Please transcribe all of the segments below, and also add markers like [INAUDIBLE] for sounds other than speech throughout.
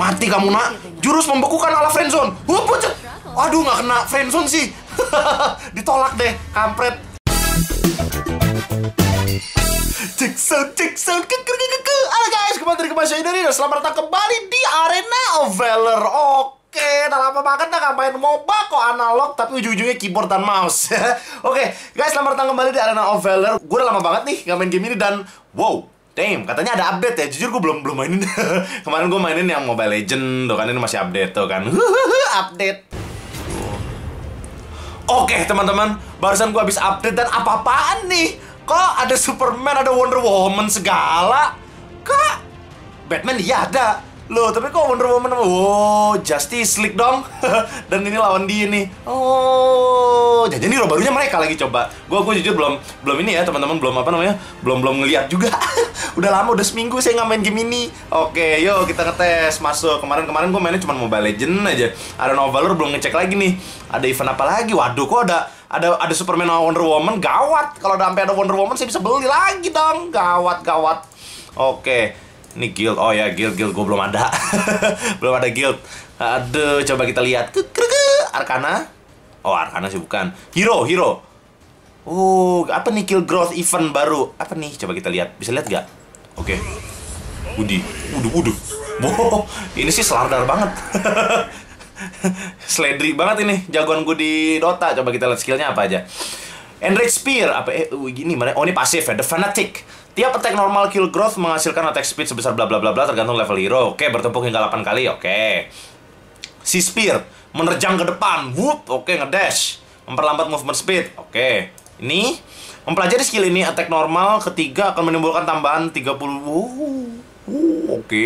Mati kamu nak. Jurus membekukan ala friendzone. Wup, pucet. Aduh nggak kena friendzone sih. [LAUGHS] Ditolak deh, kampret. Cek sound, cek sound, ke ke ke. Halo guys, kembali dari Kemasya Indonesia. Selamat datang kembali di Arena of Valor. Oke, udah lama banget dah ngapain MOBA kok analog tapi ujung-ujungnya keyboard dan mouse. [LAUGHS] Oke, guys, selamat datang kembali di Arena of Valor. Gue udah lama banget nih main game ini dan wow, Damn, katanya ada update ya. Jujur gue belum belum mainin. [LAUGHS] Kemarin gue mainin yang Mobile Legend, tuh kan ini masih update tuh kan. [LAUGHS] update. Oke teman-teman, barusan gue habis update dan apa-apaan nih? Kok ada Superman, ada Wonder Woman segala? Kok Batman iya ada. Loh, tapi kok Wonder Woman Oh, Justice League dong. [LAUGHS] dan ini lawan dia nih. Oh, jadi ini barunya mereka lagi coba. Gue gue jujur belum belum ini ya teman-teman belum apa namanya belum belum ngeliat juga. [LAUGHS] udah lama udah seminggu saya nggak main game ini. Oke, yuk kita ngetes masuk. Kemarin kemarin gue mainnya cuma Mobile Legend aja. Ada Novelor belum ngecek lagi nih. Ada event apa lagi? Waduh, kok ada ada ada Superman sama Wonder Woman gawat. Kalau ada sampai ada Wonder Woman saya bisa beli lagi dong. Gawat gawat. Oke. Ini guild, oh ya guild, guild gue belum ada [LAUGHS] Belum ada guild Aduh, coba kita lihat Arkana Oh, Arkana sih bukan Hero, hero Oh, apa nih kill growth event baru? Apa nih? Coba kita lihat. Bisa lihat gak? Oke. Okay. Udi, uduh, uduh. Wow, ini sih selardar banget. [LAUGHS] Sledri banget ini jagoan gue di Dota. Coba kita lihat skillnya apa aja. Enrage Spear, apa eh uh, gini mana? Oh ini pasif ya, The Fanatic. Tiap attack normal kill growth menghasilkan attack speed sebesar bla bla bla bla tergantung level hero. Oke, bertumpuk hingga 8 kali. Oke. Si Spear menerjang ke depan. Whoop, oke ngedash. Memperlambat movement speed. Oke. Ini mempelajari skill ini attack normal ketiga akan menimbulkan tambahan 30. Uh, uh, oke.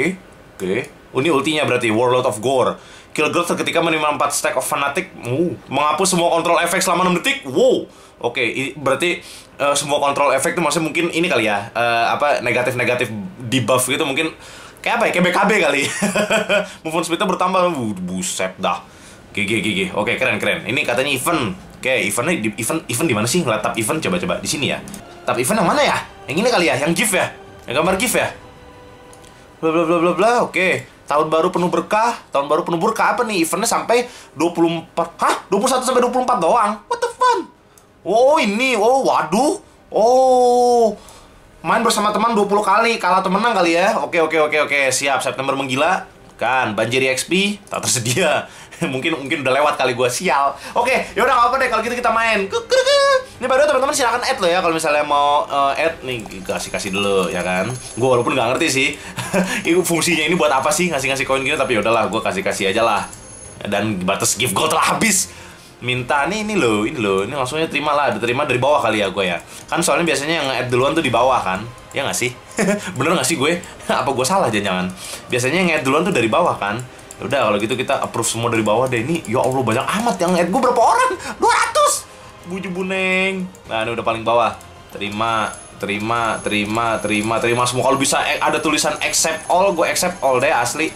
Oke. Ini ultinya berarti Warlord of Gore. Kill growth ketika menerima 4 stack of fanatic. Uh, menghapus semua kontrol efek selama 6 detik. Wow. Oke, okay, berarti uh, semua kontrol efek itu maksudnya mungkin ini kali ya, uh, apa negatif-negatif debuff gitu mungkin kayak apa ya, kayak BKB kali. [LAUGHS] Movement speednya bertambah, buset dah. GG GG. Oke, okay, keren keren. Ini katanya event. Oke, okay, eventnya di event event di mana sih? Ngeliat tab event coba coba di sini ya. Tab event yang mana ya? Yang ini kali ya, yang GIF ya. Yang gambar GIF ya. Bla bla bla bla bla. Oke. Okay. Tahun baru penuh berkah, tahun baru penuh berkah apa nih? Eventnya sampai 24. Hah? 21 sampai 24 doang. What the fun? Oh ini, oh waduh, oh main bersama teman 20 kali, kalah atau menang kali ya. Oke oke oke oke, siap. September menggila, kan banjiri XP tak tersedia. [LAUGHS] mungkin mungkin udah lewat kali gua sial. Oke, yaudah nggak apa deh kalau gitu kita main. Ini baru teman-teman silakan add lo ya kalau misalnya mau uh, add nih kasih kasih dulu ya kan. Gua walaupun nggak ngerti sih, [LAUGHS] itu fungsinya ini buat apa sih ngasih ngasih koin gini tapi yaudahlah gua kasih kasih aja lah. Dan batas gift gold telah habis minta nih ini loh ini loh ini langsungnya terima lah diterima dari bawah kali ya gue ya. Kan soalnya biasanya yang add duluan tuh di bawah kan ya nggak sih? [LAUGHS] Bener nggak sih gue? [LAUGHS] Apa gue salah jangan-jangan? Biasanya yang add duluan tuh dari bawah kan. Ya udah kalau gitu kita approve semua dari bawah deh. Ini ya allah banyak amat yang add gue berapa orang? 200 buju buneng nah ini udah paling bawah. Terima terima terima terima terima. Semua kalau bisa eh, ada tulisan accept all gue accept all deh asli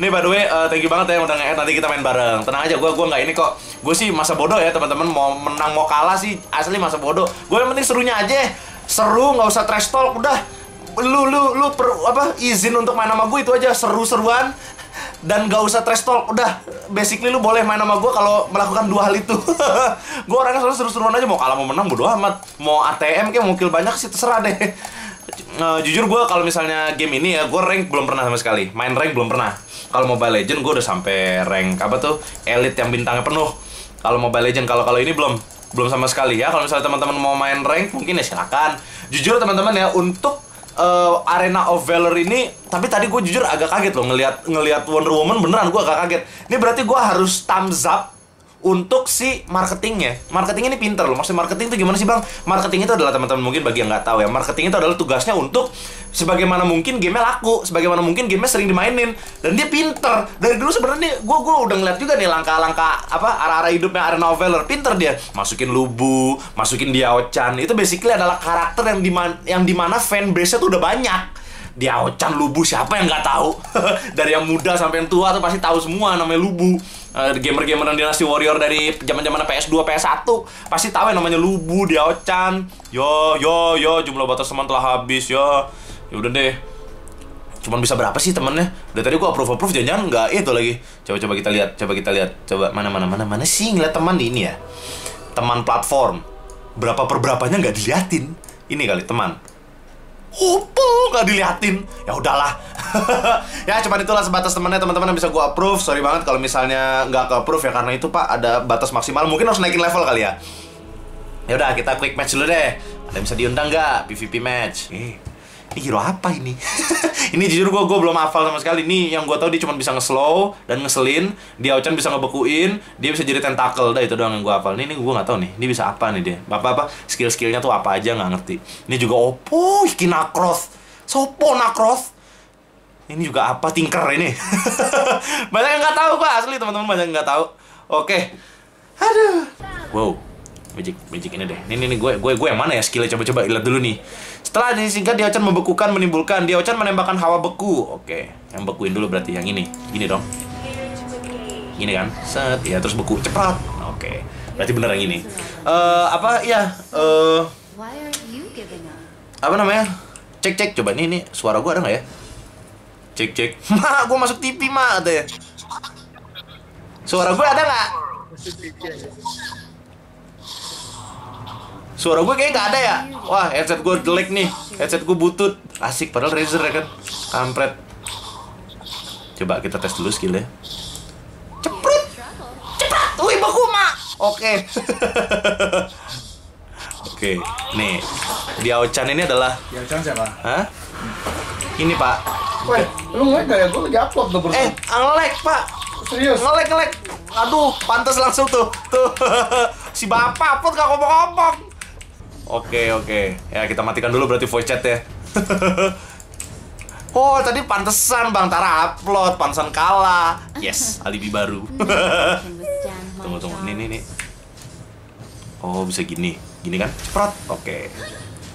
Nih by the way, uh, thank you banget ya udah nge nanti kita main bareng. Tenang aja, gue gua nggak ini kok. Gue sih masa bodoh ya teman-teman. Mau menang mau kalah sih asli masa bodoh. Gue yang penting serunya aja. Seru, nggak usah trash talk udah. Lu lu lu per, apa izin untuk main sama gue itu aja seru-seruan dan gak usah trash talk udah basically lu boleh main sama gue kalau melakukan dua hal itu [LAUGHS] gue orangnya selalu seru-seruan aja mau kalah mau menang bodo amat mau ATM kayak mau kill banyak sih terserah deh uh, jujur gue kalau misalnya game ini ya gue rank belum pernah sama sekali. Main rank belum pernah. Kalau Mobile Legend gue udah sampai rank apa tuh? Elite yang bintangnya penuh. Kalau Mobile Legend kalau kalau ini belum belum sama sekali. Ya kalau misalnya teman-teman mau main rank mungkin ya silakan. Jujur teman-teman ya untuk uh, Arena of Valor ini tapi tadi gue jujur agak kaget loh ngelihat ngelihat Wonder Woman beneran gue agak kaget. Ini berarti gue harus thumbs up untuk si marketingnya. Marketing ini pinter loh. Maksudnya marketing itu gimana sih bang? Marketing itu adalah teman-teman mungkin bagi yang nggak tahu ya. Marketing itu adalah tugasnya untuk sebagaimana mungkin game laku, sebagaimana mungkin game sering dimainin. Dan dia pinter. Dari dulu sebenarnya gue gue udah ngeliat juga nih langkah-langkah apa arah-arah hidupnya ada noveler. Pinter dia. Masukin Lubu, masukin dia Ochan. Itu basically adalah karakter yang di mana yang di mana fanbase-nya tuh udah banyak dia Ochan Lubu siapa yang nggak tahu [LAUGHS] dari yang muda sampai yang tua tuh pasti tahu semua namanya Lubu gamer-gamer yang dinasti warrior dari zaman-zaman PS2 PS1 pasti tahu yang namanya Lubu dia Ochan yo yo yo jumlah batas teman telah habis yo ya udah deh Cuman bisa berapa sih temennya? Udah tadi gua approve approve jangan-jangan nggak itu lagi. Coba coba kita lihat, coba kita lihat. Coba mana mana mana mana sih ngeliat teman di ini ya. Teman platform. Berapa per berapanya nggak diliatin. Ini kali teman. Opo nggak diliatin. Ya udahlah. [LAUGHS] Ya cuman itulah sebatas temannya teman-teman yang bisa gua approve. Sorry banget kalau misalnya nggak ke approve ya karena itu pak ada batas maksimal. Mungkin harus naikin level kali ya. Ya udah kita quick match dulu deh. Ada yang bisa diundang nggak? PVP match. Eh, ini hero apa ini? [LAUGHS] Ini jujur gue gue belum hafal sama sekali. Ini yang gue tahu dia cuma bisa nge-slow dan ngeselin. Dia Ochan bisa ngebekuin dia bisa jadi tentacle. Dah itu doang yang gue hafal. Ini, ini gue nggak tahu nih ini bisa apa nih dia? Apa apa? Skill skillnya tuh apa aja nggak ngerti. Ini juga opo iki nakroth. Sopo nakroth. Ini juga apa tinker ini? [LAUGHS] Banyak yang nggak tahu pak asli teman-teman banyak yang nggak tahu. Oke. Aduh. Wow magic magic ini deh. Ini ini gue gue gue yang mana ya skillnya? Coba-coba lihat dulu nih. Setelah disingkat Diochan membekukan menimbulkan. Diochan menembakkan hawa beku. Oke yang bekuin dulu berarti yang ini. Gini dong. Gini kan? Set. Ya terus beku. Cepat. Oke. Berarti bener yang ini. Eh apa? Ya eh. Up? apa namanya? Cek cek. Coba nih nih. Suara gue ada nggak ya? Cek cek. [LAUGHS] Mak gue masuk TV mak ada ya suara gue ada nggak suara gue kayak nggak ada ya. Wah headset gue jelek nih. Headset gue butut. Asik padahal Razer ya kan. Kampret. Coba kita tes dulu skillnya. Ceprut cepat wih baku mak oke. [LAUGHS] Oke nih. Dia Ochan ini adalah Ya Chan siapa? Hah? Ini pak. Woi, lu ngelag gak ya? Gue lagi upload tuh bro. Eh, ngelek pak. Serius? Ngelek, ngelek Aduh, pantas langsung tuh. Tuh [LAUGHS] Si bapak upload gak ngomong-ngomong Oke, oke. Ya, kita matikan dulu berarti voice chat ya. [LAUGHS] Oh, tadi pantesan Bang Tara upload Pantesan kalah. Yes, alibi baru. [LAUGHS] Tunggu, tunggu. Nih, nih, nih. Oh, bisa gini. Gini kan? Ceprot Oke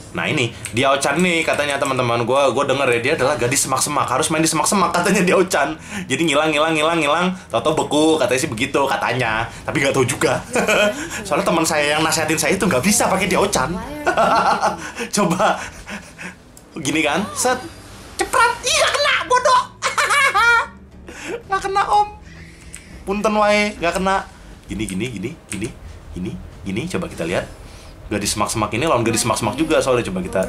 Nah ini, dia Ochan nih katanya teman-teman gue Gue denger ya, dia adalah gadis semak-semak Harus main di semak-semak katanya dia Ochan Jadi ngilang, ngilang, ngilang, ngilang Toto beku, katanya sih begitu katanya. Tapi nggak tahu juga. [LAUGHS] Soalnya teman saya yang nasihatin saya itu nggak bisa pakai dia Ochan [LAUGHS] Coba Gini kan, set. Ceprat, nggak kena, bodoh. [LAUGHS] Nggak kena om. Punten wae, nggak kena. Gini, gini, gini, gini, gini, gini Coba kita lihat gadis semak-semak ini lawan gadis semak-semak juga soalnya coba kita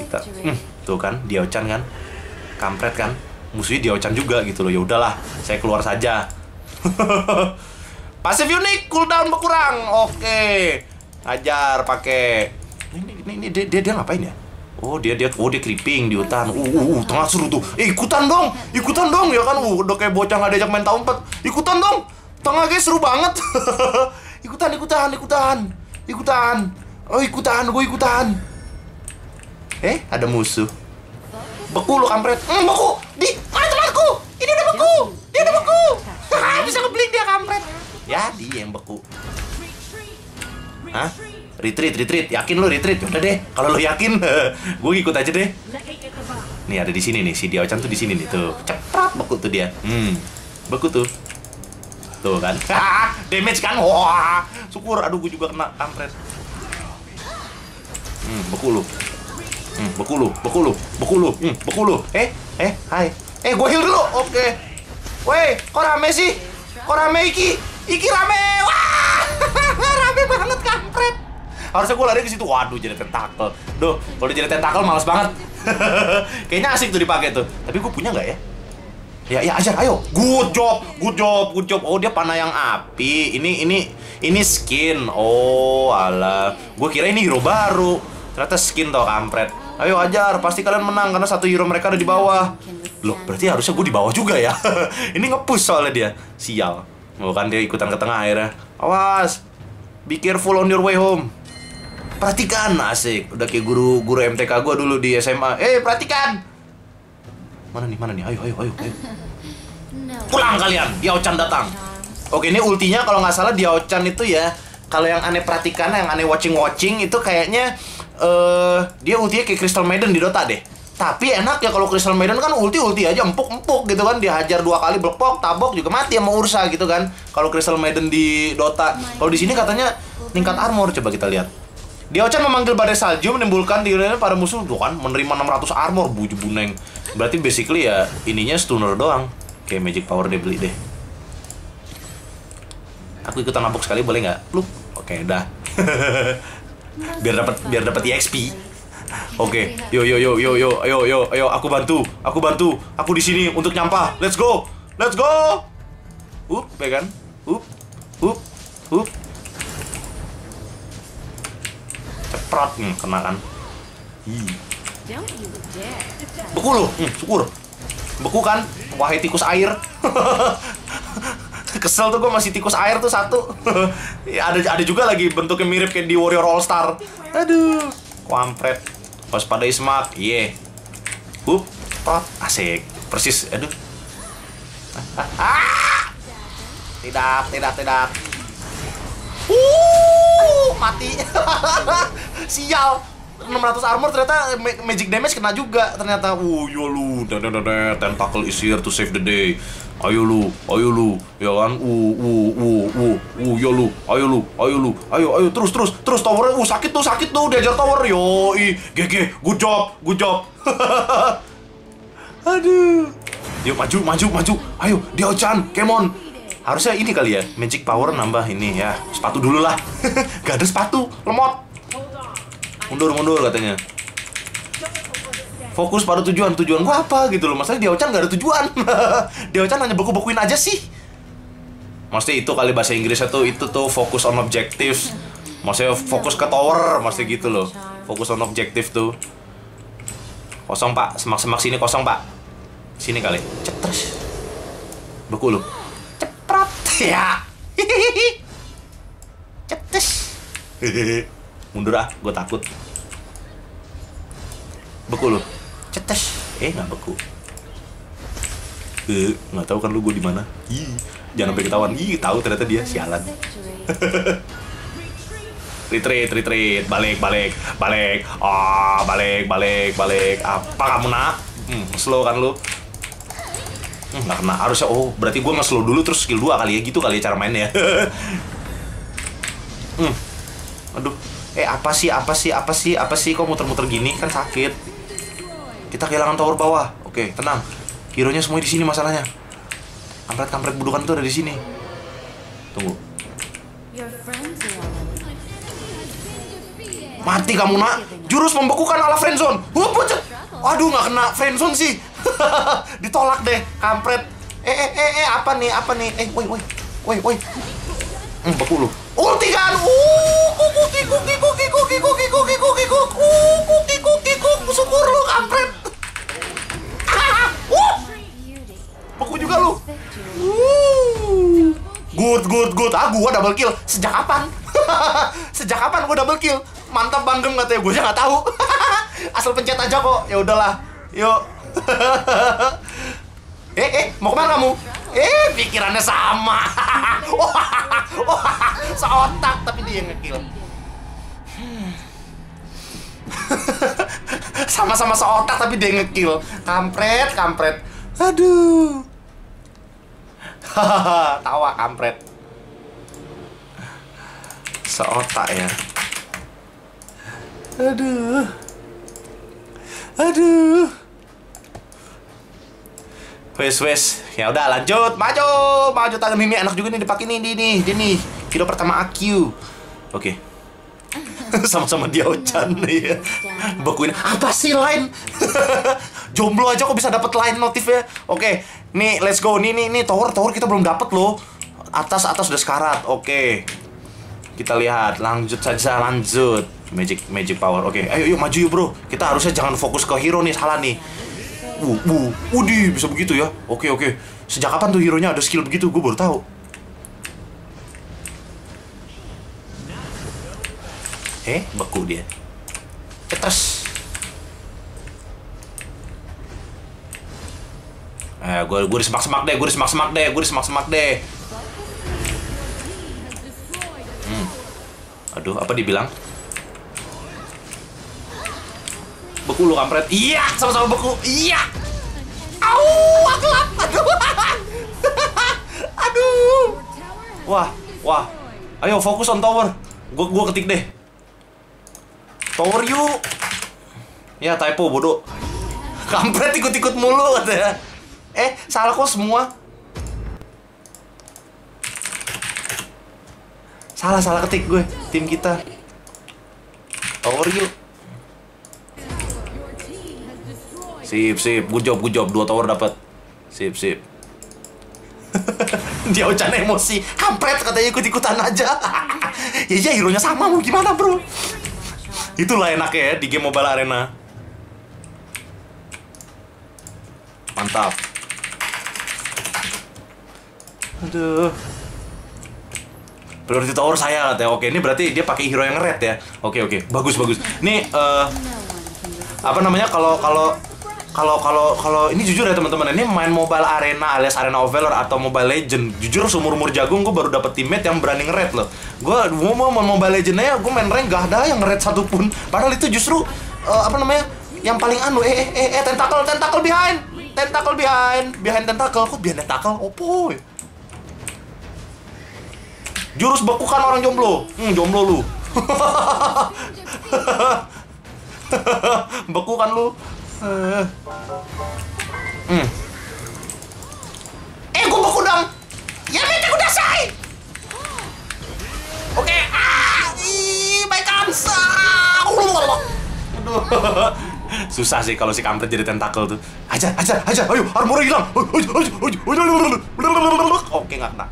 kita hmm, tuh kan Diochan kan kampret kan musuhnya Diochan juga gitu loh ya udahlah saya keluar saja [LAUGHS] pasif unik cooldown berkurang oke ajar pakai ini ini, ini dia, dia dia ngapain ya Oh dia dia oh dia creeping di hutan. Uh, uh, uh tengah seru tuh. Eh, ikutan dong, ikutan dong ya kan. Uh, udah kayak bocah nggak diajak main tahun 4. Ikutan dong. Tengah guys seru banget. [LAUGHS] ikutan ikutan ikutan. Ikutan. Oh ikutan, gue ikutan. Eh, ada musuh. Beku lu kampret. Hmm, beku. Di mana temanku? Ini udah beku. Dia udah beku. Ah, bisa ngeblik dia kampret. Ya, dia yang beku. Hah? Retreat, retreat. Yakin lu retreat? Udah deh. Kalau lu yakin, [LAUGHS] gue ikut aja deh. Nih ada di sini nih si Diochan tuh di sini nih tuh. Ceprat beku tuh dia. Hmm. Beku tuh. Tuh kan. [LAUGHS] Damage kan. Wah. Syukur aduh gue juga kena kampret. Hmm, beku lu. Hmm, beku lu, beku lu, beku lu, hmm, beku lu. Eh, eh, hai. Eh, gue heal dulu. Oke. Weh, kok rame sih? Kok rame iki? Iki rame. Wah! [LAUGHS] rame banget kampret. Harusnya gue lari ke situ. Waduh, jadi tentakel. Duh, kalau jadi tentakel males banget. [LAUGHS] Kayaknya asik tuh dipakai tuh. Tapi gue punya nggak ya? Ya, ya ajar, ayo. Good job, good job, good job. Oh, dia panah yang api. Ini, ini, ini skin. Oh, alah. Gue kira ini hero baru. Ternyata skin tau kampret. Ayo ajar, pasti kalian menang karena satu hero mereka ada di bawah. Loh, berarti harusnya gue di bawah juga ya. [LAUGHS] ini nge-push soalnya dia. Sial. Oh kan dia ikutan ke tengah akhirnya. Awas. Be careful on your way home. Perhatikan, asik. Udah kayak guru guru MTK gue dulu di SMA. Eh, perhatikan. Mana nih, mana nih? Ayo, ayo, ayo, ayo. Pulang kalian, Diao-chan datang. charms. Oke, ini ultinya kalau nggak salah Diao-chan itu ya, kalau yang aneh perhatikan, yang aneh watching-watching itu kayaknya eh dia ultinya kayak Crystal Maiden di Dota deh. Tapi enak ya kalau Crystal Maiden kan ulti-ulti aja empuk-empuk gitu kan dihajar dua kali blepok, tabok juga mati sama Ursa gitu kan. Kalau Crystal Maiden di Dota. Kalau di sini katanya tingkat armor coba kita lihat. Diao-chan memanggil badai salju menimbulkan di para musuh tuh kan menerima 600 armor buju buneng. Berarti basically ya ininya stunner doang. Kayak magic power deh beli deh. Aku ikutan nabok sekali boleh nggak? Lu? Oke, dah. [LAUGHS] biar dapat biar dapat EXP. Oke, yo yo yo yo yo yo yo yo aku bantu, aku bantu, aku di sini untuk nyampah. Let's go, let's go. Up, ya kan? Up, up, up. Ceprot, hmm, kena kan? Beku lu, hmm, syukur. Beku kan? Wahai tikus air. [LAUGHS] Kesel tuh gue masih tikus air tuh satu. [LAUGHS] ada ada juga lagi bentuknya mirip kayak di Warrior All Star. Aduh, kampret. Waspada Ismak, iye. Hup, tot, asik. Persis, aduh. [LAUGHS] Tidak, tidak, tidak. Uh, mati. [LAUGHS] Sial. 600 armor ternyata ma- magic damage kena juga ternyata. Uh, yo lu, tentacle is here to save the day. Ayo lu, ayo lu, ya kan? Uh, uh, uh, uh, uh, yo lu, ayo lu, ayo lu, ayo, ayo terus, terus, terus tower, uh sakit tuh, sakit tuh, diajar tower, yo, i, GG, good job, good job. [LAUGHS] Aduh. Yuk maju, maju, maju. Ayo, Diao-chan, Kemon. Harusnya ini kali ya, magic power nambah ini ya. Sepatu dulu lah. [LAUGHS] Gak ada sepatu, lemot. Mundur, mundur katanya. Fokus pada tujuan. Tujuan gua apa gitu loh. Masalahnya Diao-chan gak ada tujuan. [LAUGHS] Diao-chan hanya beku-bekuin aja sih. Maksudnya itu kali bahasa Inggrisnya tuh itu tuh fokus on objectives. Maksudnya fokus ke tower, maksudnya gitu loh. Fokus on objective tuh. Kosong pak, semak-semak sini kosong pak Sini kali, cetres Beku lu Ceprat [LAUGHS] Ya Cetes Mundur ah, gue takut. Beku lu? Cetes. Eh nggak beku. Eh, nggak tahu kan lu gue di mana. Ih, jangan sampai ketahuan. Ih, tahu ternyata dia sialan. [LAUGHS] Retreat retreat. Balik balik. Balik. Ah balik balik balik. Apa kamu nak? Hmm, slow kan lu? Hmm, nggak kena. Harusnya oh berarti gue nggak slow dulu terus skill 2 kali ya. Gitu kali ya cara mainnya. [LAUGHS] Hmm. aduh eh apa sih apa sih apa sih apa sih kok muter-muter gini? Kan sakit. Kita kehilangan tower bawah. Oke tenang. Hero nya semua di sini masalahnya. Kampret kampret budukan tuh ada di sini. Tunggu. Mati kamu nak. Jurus membekukan ala friendzone. Wup, wucet. Aduh nggak kena friendzone sih. [LAUGHS] Ditolak deh Kampret. Eh eh eh eh apa nih apa nih? Eh woi woi. Woi woi. Hmm beku lu. Ulti kan? Uh kuki kuki gua double kill. Sejak kapan? [LAUGHS] Sejak kapan gua double kill? Mantap banggem katanya. Gua aja nggak tahu. [LAUGHS] Asal pencet aja kok. Ya udahlah. Yuk. [LAUGHS] eh, eh, mau ke mana kamu? Eh, pikirannya sama. Seotak tapi dia ngekill. Sama-sama seotak tapi dia ngekill. Kampret, kampret. Aduh. Hahaha, tawa kampret. Seotak ya. Aduh. Aduh. Wes wes, ya udah lanjut, maju, maju tangan ini enak juga nih dipakai nih, nih, nih, ini nih, video pertama AQ. Oke. [LAUGHS] Sama-sama dia Ochan ya. Bekuin apa sih line? [LAUGHS] Jomblo aja kok bisa dapat line notifnya. Oke, nih let's go. Nih nih nih tower tower kita belum dapat loh. Atas atas udah sekarat. Oke. Kita lihat, lanjut saja lanjut. Magic magic power. Oke, ayo yuk maju yuk, Bro. Kita harusnya jangan fokus ke hero nih, salah nih. Uh, uh, udih bisa begitu ya. Oke, oke. Sejak kapan tuh hero-nya ada skill begitu? Gue baru tahu. Eh, beku dia. Cetres. Eh, gue gue disemak-semak deh, gue disemak-semak deh, gue disemak-semak deh. Hmm. Aduh, apa dibilang? Beku lu kampret. Iya, sama-sama beku. Iya. Au, gelap. Aduh. [LAUGHS] Aduh. Wah, wah. Ayo fokus on tower. Gua gua ketik deh. Tower yuk. Ya typo bodoh. Kampret ikut-ikut mulu katanya. Eh, salah kok semua. Salah salah ketik gue, tim kita. Tower yuk. Sip, sip, good job, good job. Dua tower dapat. Sip, sip. [LAUGHS] Dia ucan emosi. Kampret katanya ikut-ikutan aja. [LAUGHS] ya iya, hero-nya sama mau gimana, Bro? Itulah enaknya ya di game Mobile Arena. Mantap. Aduh. Priority tower saya katanya. Oke, ini berarti dia pakai hero yang red ya. Oke, oke. Bagus, bagus. Eh one can resist. apa namanya kalau kalau kalau kalau kalau ini jujur ya teman-teman ini main mobile arena alias arena of valor atau mobile legend jujur seumur umur jagung gue baru dapet teammate yang berani nge-red loh gue mau mau mobile legend aja gue main rank gak ada yang nge-red satupun padahal itu justru eh, apa namanya yang paling anu eh eh eh, eh tentacle tentacle behind tentacle behind behind tentacle kok behind tentacle opo jurus bekukan orang jomblo hmm jomblo lu bekukan lu Eh. Hmm. Eh, gue beku dong. Ya, bete udah say. Oke. Ah, ih, baik kansa. Aduh. Susah sih kalau si kampret jadi tentakel tuh. Aja, aja, aja. Ayo, armor hilang. Oke, nggak kena.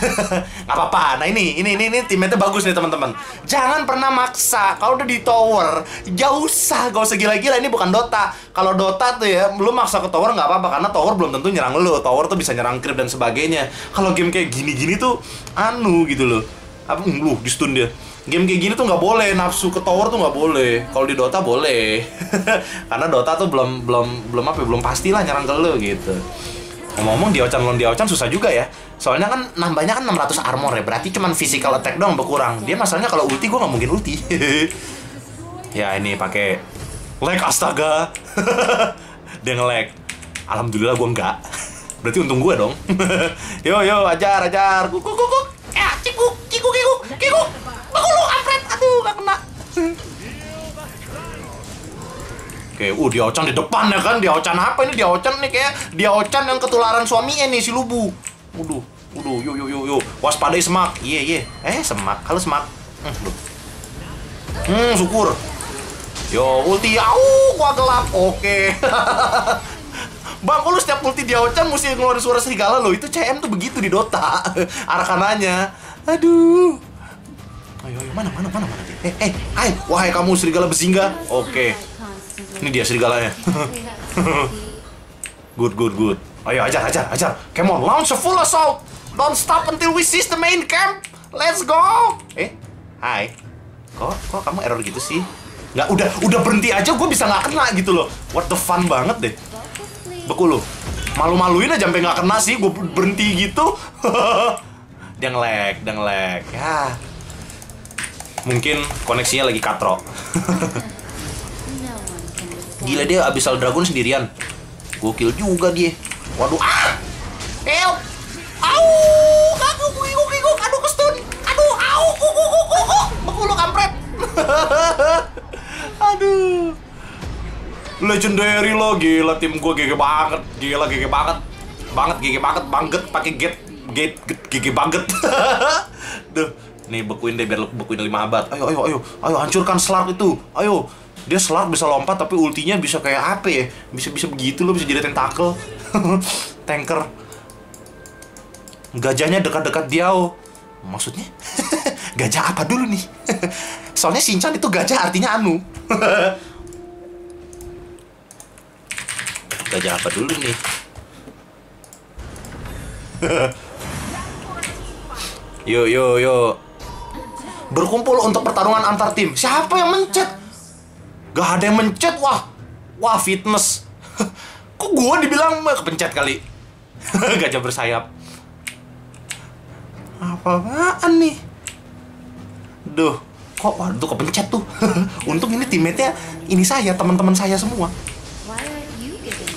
[LAUGHS] nggak apa-apa. Nah ini, ini, ini, ini teammate bagus nih teman-teman. Jangan pernah maksa. Kalau udah di tower, jauh usah, gak usah gila-gila. Ini bukan Dota. Kalau Dota tuh ya, lu maksa ke tower nggak apa-apa karena tower belum tentu nyerang lu. Tower tuh bisa nyerang creep dan sebagainya. Kalau game kayak gini-gini tuh anu gitu loh. Apa lu di stun dia. Game kayak gini tuh nggak boleh nafsu ke tower tuh nggak boleh. Kalau di Dota boleh. [LAUGHS] karena Dota tuh belum belum belum apa ya, belum pastilah nyerang ke lu gitu. Ngomong-ngomong Diochan lawan Diochan susah juga ya. Soalnya kan nambahnya kan 600 armor ya Berarti cuman physical attack doang berkurang. Dia masalahnya kalau ulti gue nggak mungkin ulti. [LAUGHS] Ya ini pakai lag astaga. [LAUGHS] Dia nge-lag. Alhamdulillah gue enggak [LAUGHS] Berarti untung gue dong. Yo yo ajar ajar. Kuk kuk kuk Ya cikuk cikuk kikuk kikuk Aku lu Aduh gak kena Oke, uh dia Ochan di depan ya kan? Dia Ochan apa ini? Dia Ochan nih kayak dia Ochan yang ketularan suaminya nih si Lubu. Waduh, waduh, yuk yuk yuk yuk. Waspadai semak. Iya iya. Eh semak, halo semak. Hmm, hmm syukur. Yo ulti, au, gua gelap. Oke. [LAUGHS] Bang, kok lu setiap ulti dia Ochan mesti ngeluarin suara serigala lo. Itu CM tuh begitu di Dota. [LAUGHS] Arah kanannya. Aduh. Ayo, ayo, mana, mana, mana, mana? Eh, eh, hai, wahai kamu serigala bersinggah. Oke. Ini dia serigalanya. [LAUGHS] good, good, good. Ayo, ajar, ajar, ajar. Come on, launch a full assault. Don't stop until we seize the main camp. Let's go. Eh, hai. Kok, kok kamu error gitu sih? Nggak, udah, udah berhenti aja. Gue bisa nggak kena gitu loh. What the fun banget deh. Beku lu. Malu-maluin aja sampai nggak kena sih. Gue berhenti gitu. [LAUGHS] dia nge-lag, dia nge-lag. Ya. Mungkin koneksinya lagi katro. [LAUGHS] Gila dia Abyssal Dragon sendirian. Gokil juga dia. Waduh, ah! Help! Au! Aku kikuk kikuk, aduh kestun. Aduh, au! Kuku kuku kuku. Beku lu kampret. [LAUGHS] aduh. Legendary lo, gila tim gue GG banget. Gila GG banget. Banget GG banget, banget pakai get get get- GG banget. [LAUGHS] Duh, nih bekuin deh biar lu bekuin 5 abad. Ayo ayo ayo. Ayo hancurkan Slark itu. Ayo. Dia Slark bisa lompat tapi ultinya bisa kayak apa ya? Bisa bisa begitu lo bisa jadi tentakel. [LAUGHS] Tanker. Gajahnya dekat-dekat dia. oh. Maksudnya? [LAUGHS] gajah apa dulu nih? [LAUGHS] Soalnya Shinchan itu gajah artinya anu. gajah apa dulu nih? Yo yo yo. Berkumpul untuk pertarungan antar tim. Siapa yang mencet? Gak ada yang mencet, wah. Wah, fitness. [LAUGHS] Kok gua dibilang kepencet kali? [LAUGHS] Gajah bersayap. Apa-apaan nih? Duh, kok waduh kepencet tuh. [LAUGHS] Untung ini teammate-nya ini saya, teman-teman saya semua.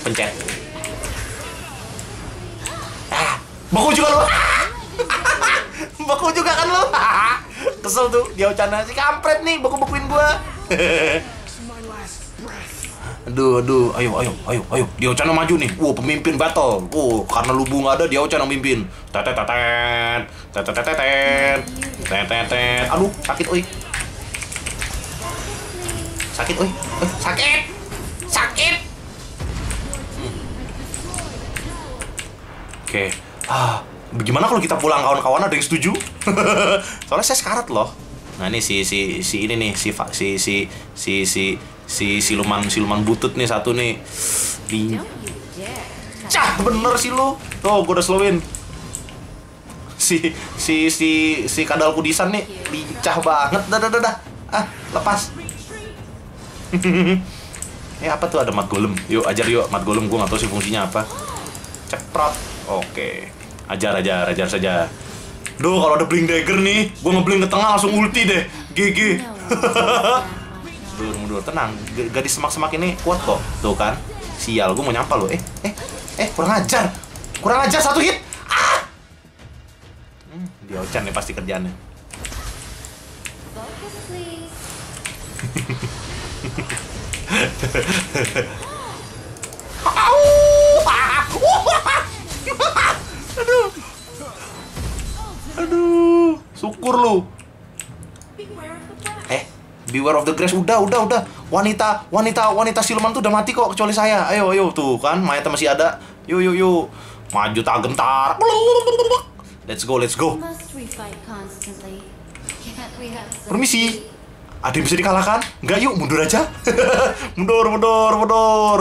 Pencet. Ah, baku juga lu. baku juga kan lu. Kesel tuh, dia ucana si kampret nih, baku-bakuin gua. Aduh, aduh, ayo, ayo, ayo, ayo. Dia Ochan yang maju nih. Wow, pemimpin battle. Oh, karena Lubu nggak ada, dia Ochan yang mimpin. Tetetetet, tetetetet, tetetetet. Aduh, sakit, oi. Sakit, oi. Sakit. Sakit. Oke. Ah, bagaimana kalau kita pulang kawan-kawan ada yang setuju? [LAUGHS] Soalnya saya sekarat loh. Nah, ini si si si ini nih, si si si si si si siluman siluman butut nih satu nih. Di. Cah, bener sih lo. Tuh, gue udah slowin. Si si si si kadal kudisan nih lincah banget. Dah dah dah. dah. Ah, lepas. [LAUGHS] eh apa tuh ada mat golem? Yuk ajar yuk mat golem gue nggak tahu sih fungsinya apa. Ceprot. Oke. Ajar ajar ajar saja. Duh, kalau ada blink dagger nih, gue ngeblink ke tengah langsung ulti deh. GG. [LAUGHS] Can Mundur, tenang. Gadis semak-semak ini kuat kok. Tuh kan. Sial, gue mau nyampa lo. Eh, eh, eh, kurang ajar. Kurang ajar satu hit. Ah! Hmm, dia Ochan nih pasti kerjaannya. [LAUGHS] Aduh. Aduh, syukur lu. Beware of the grass. Udah, udah, udah. Wanita, wanita, wanita siluman tuh udah mati kok kecuali saya. Ayo, ayo tuh kan, mayatnya masih ada. Yuk, yuk, yuk. Maju tak gentar. Let's go, let's go. Permisi. Ada yang bisa dikalahkan? Enggak yuk, mundur aja. [LAUGHS] mundur, mundur, mundur.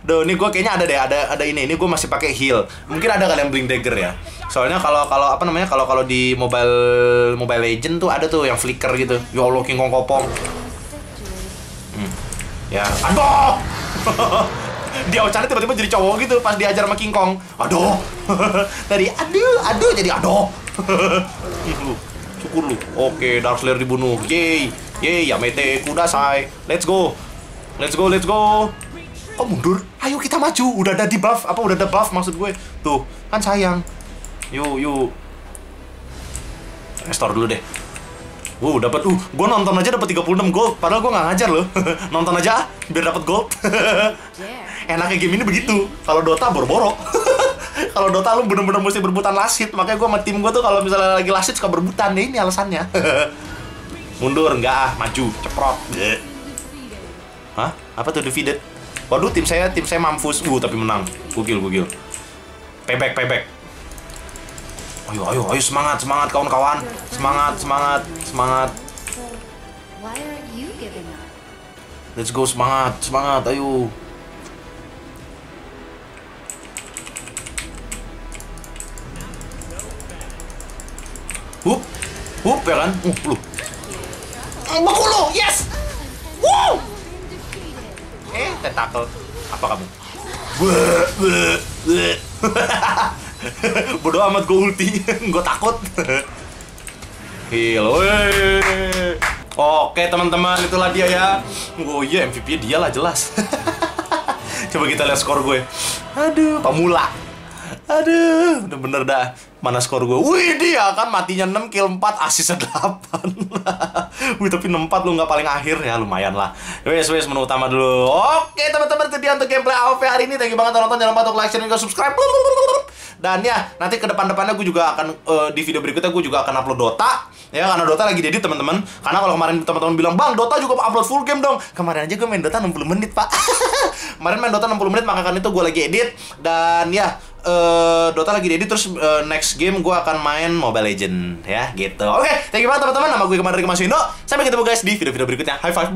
Duh, ini gue kayaknya ada deh, ada ada ini. Ini gue masih pakai heal. Mungkin ada kali yang blink dagger ya. Soalnya kalau kalau apa namanya? Kalau kalau di mobile Mobile Legend tuh ada tuh yang flicker gitu. Ya Allah, King Kong kopong. Hmm. Ya, aduh. [LAUGHS] dia Ochannya tiba-tiba jadi cowok gitu pas diajar sama King Kong. Aduh. [LAUGHS] Tadi aduh, aduh jadi aduh. [LAUGHS] Ih, lu. Syukur lu. Oke, Dark Slayer dibunuh. Yeay. Yeay, Yamete Kudasai. Let's go. Let's go, let's go. Kok mundur? Ayo kita maju. Udah ada di buff. Apa udah ada buff maksud gue? Tuh, kan sayang. Yuk, yuk. Restore dulu deh. Wow, dapat uh, gua nonton aja dapat 36 gold, padahal gua nggak ngajar loh. [LAUGHS] nonton aja ah, biar dapat gold. [LAUGHS] Enaknya game ini begitu. Kalau Dota boro-boro. [LAUGHS] kalau Dota lu bener-bener mesti berebutan lasit. Makanya gua sama tim gua tuh kalau misalnya lagi lasit suka berebutan. Ya ini alasannya. Mundur enggak ah, maju, ceprot. Hah? Apa tuh defeated? Waduh, tim saya tim saya mampus. Uh, tapi menang. Gokil, gokil. Payback, payback. Ayo, ayo, ayo semangat, semangat kawan-kawan. Semangat, semangat, semangat. Let's go semangat, semangat, ayo. Hup, hup ya kan? Uh, lu. Baku lu, yes! Wow! Eh, tentakel. Apa kamu? [LAUGHS] Bodoh amat gue ulti, [LAUGHS] gue takut. Heal. Oke teman-teman, itulah dia ya. Oh iya MVP dia lah jelas. [LAUGHS] Coba kita lihat skor gue. Aduh, pemula. Aduh, udah bener dah. Mana skor gue? Wih, dia kan matinya 6, kill 4, asisnya 8. Wih, tapi 64 lu nggak paling akhir ya, lumayan lah. Wes, wes, menu utama dulu. Oke, teman-teman, itu dia untuk gameplay AOV hari ini. Thank you banget nonton. Jangan lupa untuk like, share, dan subscribe. Dan ya, nanti ke depan-depannya gue juga akan eh, di video berikutnya gue juga akan upload Dota. Ya, karena Dota lagi diedit teman-teman. Karena kalau kemarin teman-teman bilang, "Bang, Dota juga upload full game dong." Kemarin aja gue main Dota 60 menit, Pak. [LAUGHS] kemarin main Dota 60 menit, maka kan itu gue lagi edit dan ya eh, Dota lagi diedit terus eh, next game gue akan main Mobile Legend ya gitu. Oke, thank you banget teman-teman. Nama gue Kemarin Mas. Sampai ketemu guys di video-video berikutnya. High five.